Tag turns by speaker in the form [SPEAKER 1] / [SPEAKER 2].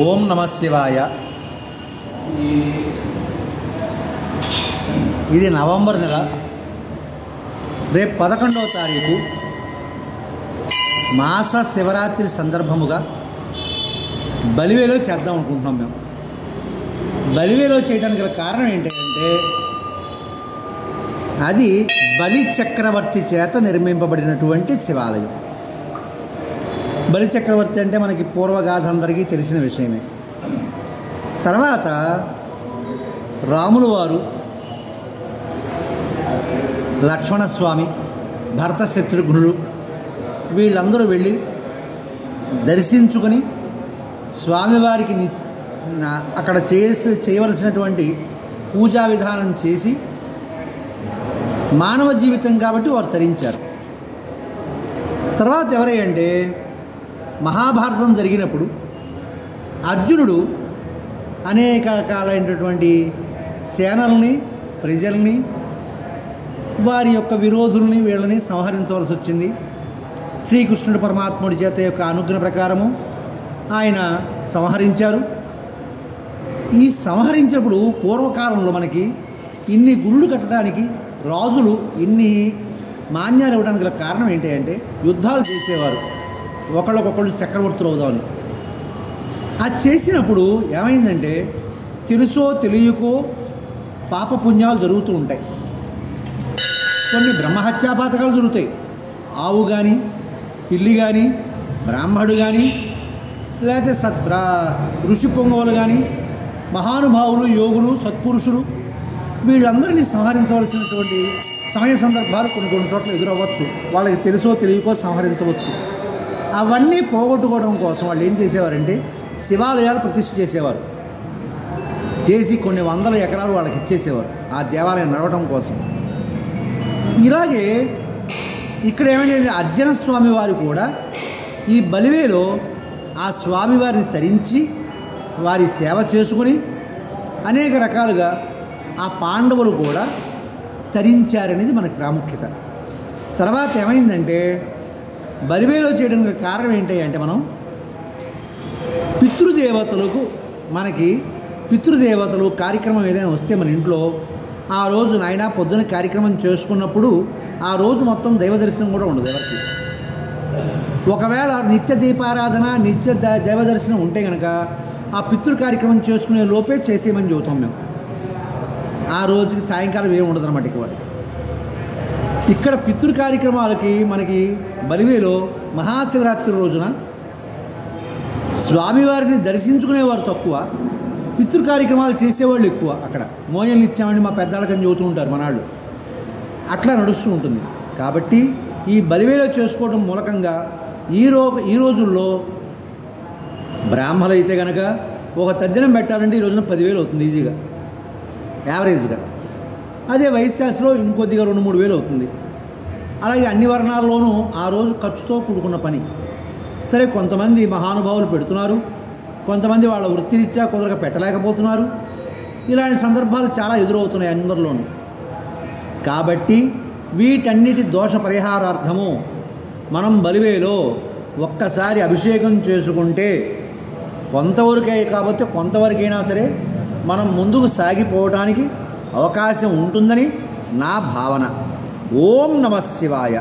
[SPEAKER 1] ఓం నమ శివాయ. ఇది నవంబర్ నెల. రేపు పదకొండవ తారీఖు మాస శివరాత్రి సందర్భముగా బలివేలో చేద్దాం అనుకుంటున్నాం మేము. బలివేలో చేయడానికి గల కారణం ఏంటంటే అది బలి చక్రవర్తి చేత నిర్మింపబడినటువంటి శివాలయం. బలి చక్రవర్తి అంటే మనకి పూర్వగాథ అందరికీ తెలిసిన విషయమే. తర్వాత రాములు వారు లక్ష్మణస్వామి భరత శత్రుఘ్నులు వీళ్ళందరూ వెళ్ళి దర్శించుకొని స్వామివారికి ని- అక్కడ చేసి చేయవలసినటువంటి పూజా విధానం చేసి మానవ జీవితం కాబట్టి వారు తరించారు. తర్వాత ఎవరై అంటే మహాభారతం జరిగినప్పుడు అర్జునుడు అనేక రకాలైనటువంటి సేనల్ని ప్రజల్ని వారి యొక్క విరోధుల్ని వీళ్ళని సంహరించవలసి వచ్చింది. శ్రీకృష్ణుడు పరమాత్ముడి చేత యొక్క అనుగ్రహ ప్రకారము ఆయన సంహరించారు. ఈ సంహరించినప్పుడు పూర్వకాలంలో మనకి ఇన్ని గుళ్ళు కట్టడానికి రాజులు ఇన్ని మాన్యాలు ఇవ్వడానికి గల కారణం ఏంటి అంటే యుద్ధాలు చేసేవారు. ఒకళ్ళకొకళ్ళు చక్రవర్తులు అవుదామని. అది చేసినప్పుడు ఏమైందంటే తెలుసో తెలియకో పాపపుణ్యాలు జరుగుతూ ఉంటాయి. కొన్ని బ్రహ్మహత్యా పాతకాలు జరుగుతాయి. ఆవు కానీ పిల్లి కానీ బ్రాహ్మడు కానీ లేకపోతే సద్బ్రా ఋషి పొంగవులు కానీ మహానుభావులు యోగులు సత్పురుషులు వీళ్ళందరినీ సంహరించవలసినటువంటి సమయ సందర్భాలు కొన్ని కొన్ని చోట్ల ఎదురవ్వచ్చు. వాళ్ళకి తెలుసో తెలియకో సంహరించవచ్చు. అవన్నీ పోగొట్టుకోవడం కోసం వాళ్ళు ఏం చేసేవారంటే శివాలయాలు ప్రతిష్ఠ చేసేవారు. చేసి కొన్ని వందల ఎకరాలు వాళ్ళకి ఇచ్చేసేవారు ఆ దేవాలయం నడవడం కోసం. ఇలాగే ఇక్కడ ఏమంటే అర్జున స్వామి వారు కూడా ఈ బలివేలో ఆ స్వామివారిని తరించి వారి సేవ చేసుకుని అనేక రకాలుగా ఆ పాండవులు కూడా తరించారనేది మన ప్రాముఖ్యత. తర్వాత ఏమైందంటే బలివేలో చేయడానికి కారణం ఏంటి అంటే మనం పితృదేవతలకు మనకి పితృదేవతలు కార్యక్రమం ఏదైనా వస్తే మన ఇంట్లో ఆ రోజు నాయన పొద్దున కార్యక్రమం చేసుకున్నప్పుడు ఆ రోజు మొత్తం దైవ దర్శనం కూడా ఉండదు ఎవరికి. ఒకవేళ నిత్య దీపారాధన నిత్య ద- దైవ దర్శనం ఉంటే కనుక ఆ పితృ కార్యక్రమం చేసుకునే లోపే చేసేయమని చెబుతాం మేము. ఆ రోజుకి సాయంకాలం ఏమి ఉండదు అనమాట ఇక వాడికి ఇక్కడ పితృ కార్యక్రమాలకి మనకి బలివేలో మహాశివరాత్రి రోజున స్వామివారిని దర్శించుకునేవారు తక్కువ పితృ కార్యక్రమాలు చేసేవాళ్ళు ఎక్కువ అక్కడ. మోయల్ని ఇచ్చామని మా పెద్దాళ్ళకని చెబుతూ ఉంటారు మనాళ్ళు. అట్లా నడుస్తూ ఉంటుంది. కాబట్టి ఈ బలివేలో చేసుకోవడం మూలకంగా ఈ ఈ రోజుల్లో బ్రాహ్మణులు అయితే కనుక ఒక తద్దినం పెట్టాలంటే ఈ రోజున పదివేలు అవుతుంది ఈజీగా. యావరేజ్గా. అదే వైశ్యాసలో ఇంకొద్దిగా రెండు మూడు వేలు అవుతుంది. అలాగే అన్ని వర్ణాల్లోనూ ఆ రోజు ఖర్చుతో కూడుకున్న పని. సరే కొంతమంది మహానుభావులు పెడుతున్నారు. కొంతమంది వాళ్ళ వృత్తిరీత్యా కుదరక పెట్టలేకపోతున్నారు. ఇలాంటి సందర్భాలు చాలా ఎదురవుతున్నాయి అందరిలోనూ. కాబట్టి వీటన్నిటి దోష పరిహారార్థము మనం బలివేలో ఒక్కసారి అభిషేకం చేసుకుంటే కొంతవరకే కాకపోతే కొంతవరకైనా సరే మనం ముందుకు సాగిపోవటానికి అవకాశం ఉంటుందని నా భావన. ఓం నమ శివాయ.